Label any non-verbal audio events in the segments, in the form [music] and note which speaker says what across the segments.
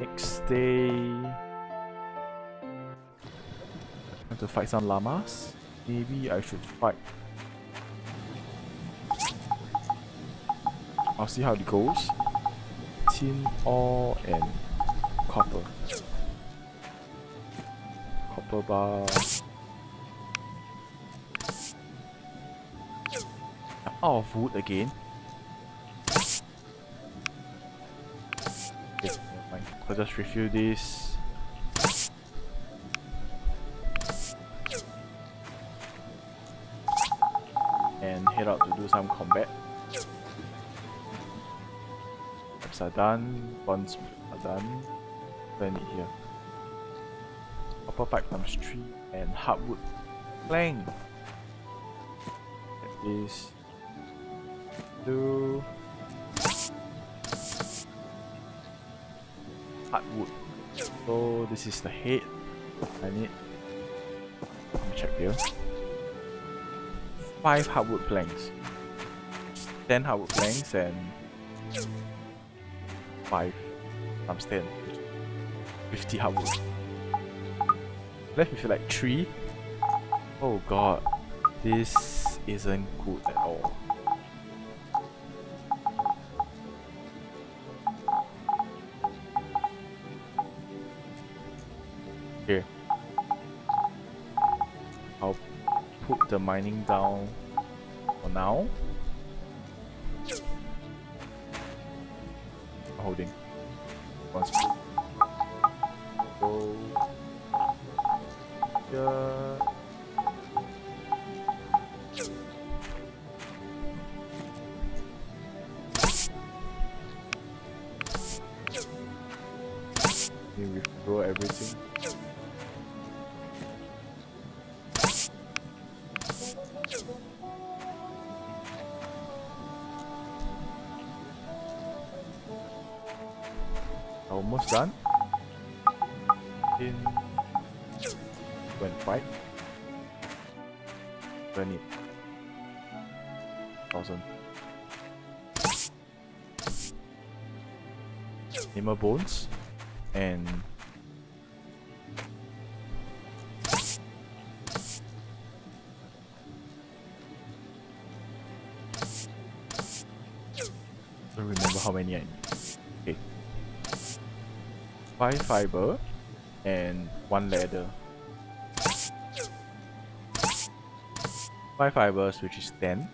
Speaker 1: Next day... Want to fight some llamas? Maybe I should fight... I'll see how it goes. Tin ore and copper. Copper bar. Out of wood again. I'll just refill this. And head out to do some combat. Steps are done, bonds are done. Then it here. Copper pipe times 3 and hardwood plank. Is two hardwood. So this is the head. I need let me check here. Five hardwood planks. Ten hardwood planks and five times ten. Fifty hardwood. Left with like three. Oh god. This isn't good at all. Here. I'll put the mining down for now. Holding. Once. Go. Here. In when fight. Twenty thousand. Hammer bones and don't remember how many I need. Okay. Five fiber and one leather. Five fibers, which is ten.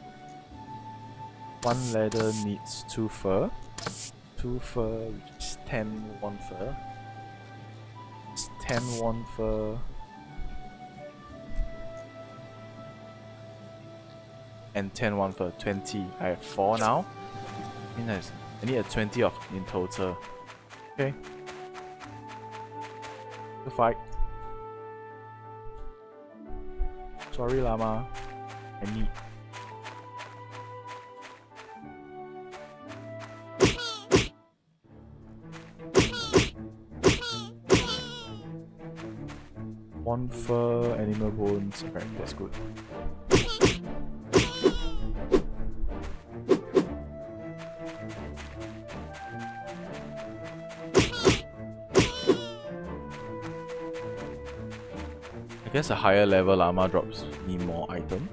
Speaker 1: One leather needs two fur. Two fur, which is ten one fur. It's ten one fur. And ten one fur, twenty. I have four now. I mean, I need a twenty of in total. Okay. To fight. Sorry, llama. I need. One fur, animal bones. Alright, that's good. Guess a higher level llama drops me more item.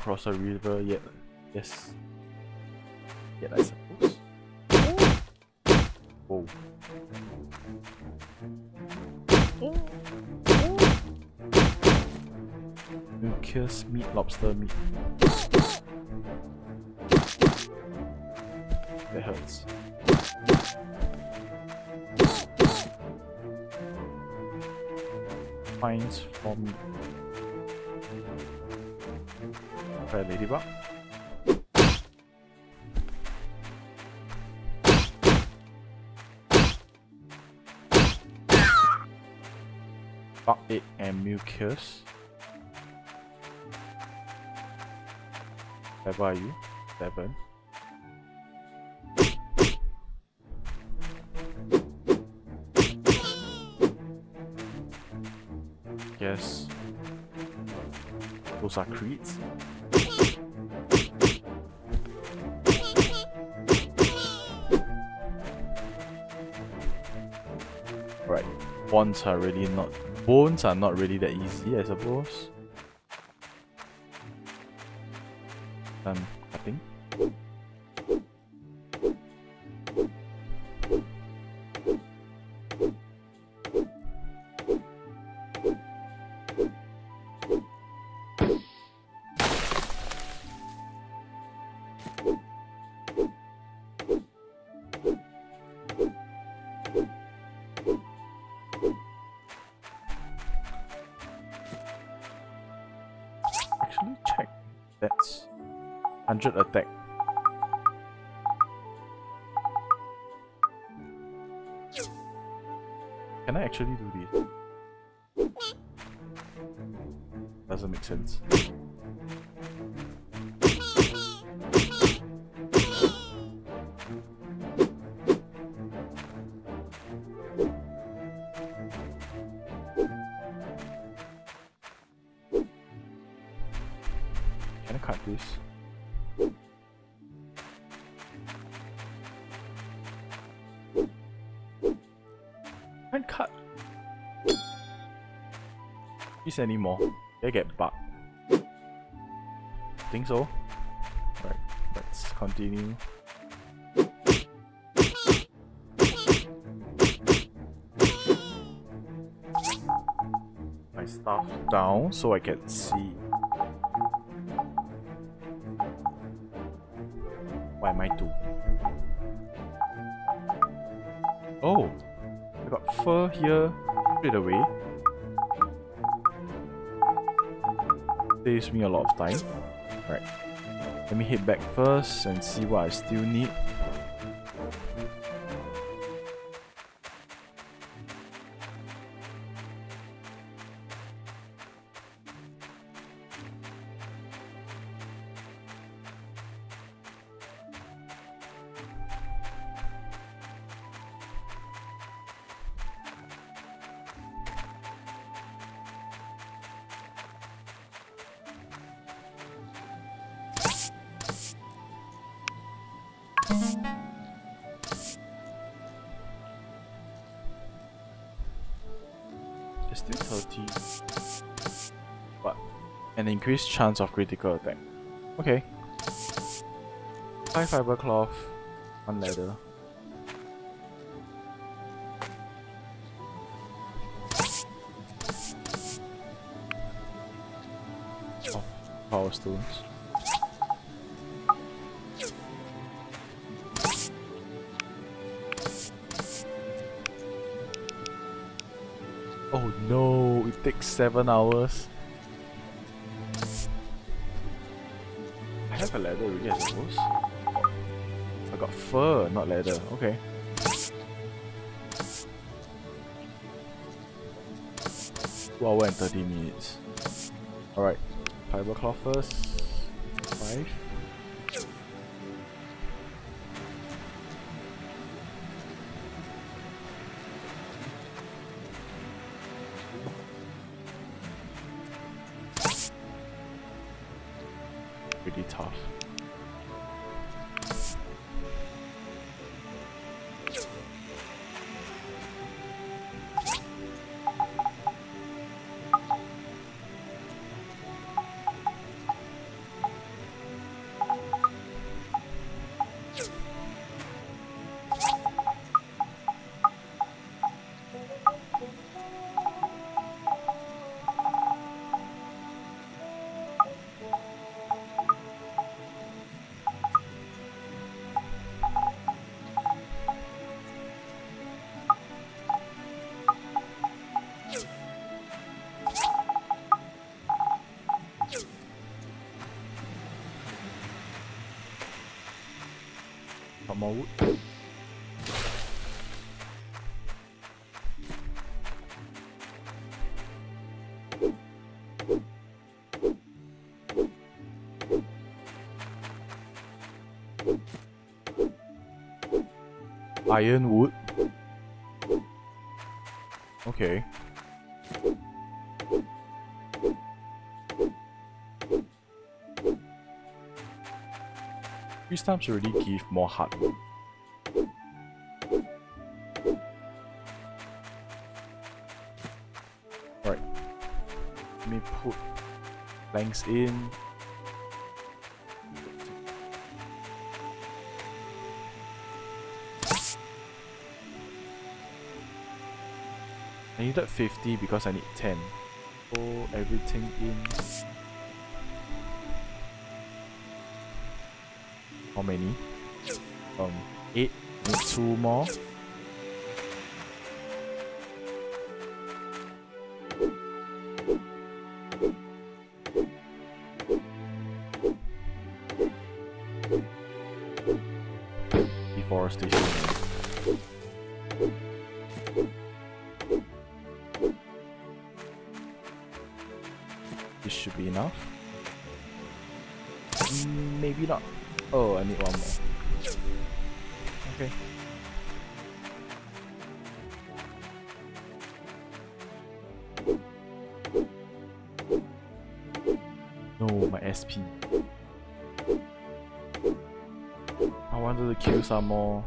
Speaker 1: Cross a river yet. Yes. Yet I suppose. Whoa. Mucus meat, lobster meat. That hurts. Fines for meat. Try ladybug. Egg and mucus. Level are you? Seven. Yes. those are creeds. Right, bonds are really not bones are not really that easy, I suppose. Um, cutting. Actually, check. That's 100 attack. Can I actually do this? Doesn't make sense. Cut this? Can't cut. This anymore. They get bugged. Think so? Right, let's continue. My stuff down so I can see. Am I? Oh, I got fur here straight away. Saves me a lot of time. Right. Let me head back first and see what I still need. There's still 30. But an increased chance of critical attack. Okay. 5 fiber cloth, 1 leather. Oh, power stones. Oh no, it takes 7 hours. I have a leather already, I suppose. I got fur, not leather. Okay. Two hour and 30 minutes. Alright. Fiber cloth first. Five. Wood. Ironwood. Okay. Three stamps already give more hardwood. Alright. Let me put planks in. I needed 50 because I need 10. So everything in. How many? Um, 8. Need 2 more. Deforestation. SP. I wanted to kill some more.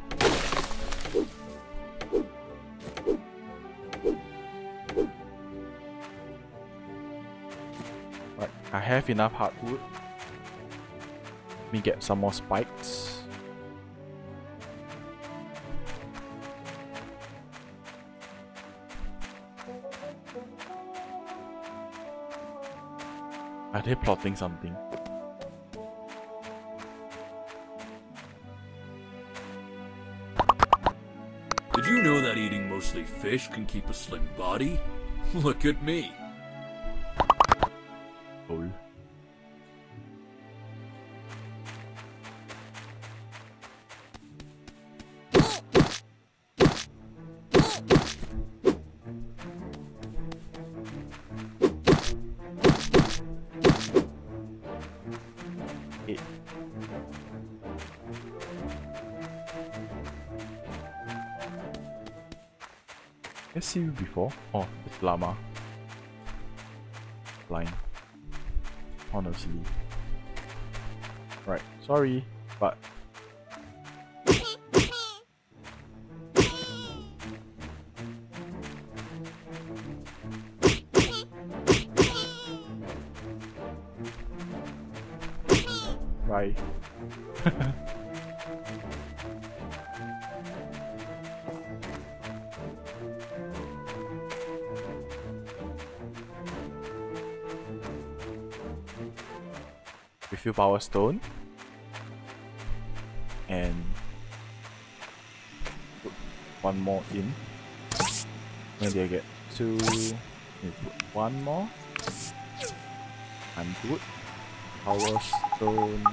Speaker 1: I have enough hardwood. Let me get some more spikes. Are they plotting something?
Speaker 2: Did you know that eating mostly fish can keep a slim body? [laughs] Look at me.
Speaker 1: See you before. Oh, it's llama. Blind. Honestly. Right, sorry, but Refill power stone. And put one more in. Did I get? Two. Maybe put one more. I'm good. Power stone.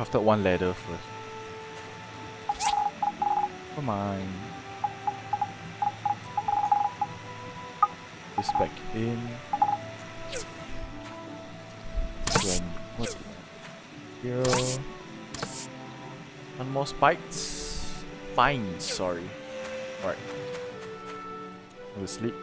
Speaker 1: Crafted one ladder first. Come on. This back in. Then what? Here. One more spikes. Spines, sorry. Right. Go to sleep.